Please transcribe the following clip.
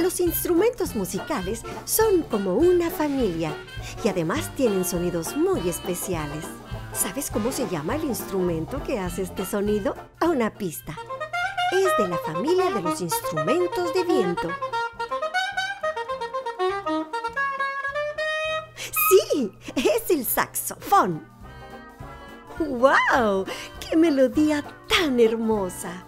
Los instrumentos musicales son como una familia y además tienen sonidos muy especiales. ¿Sabes cómo se llama el instrumento que hace este sonido? A una pista. Es de la familia de los instrumentos de viento. Sí, es el saxofón. ¡Wow! ¡Qué melodía tan hermosa!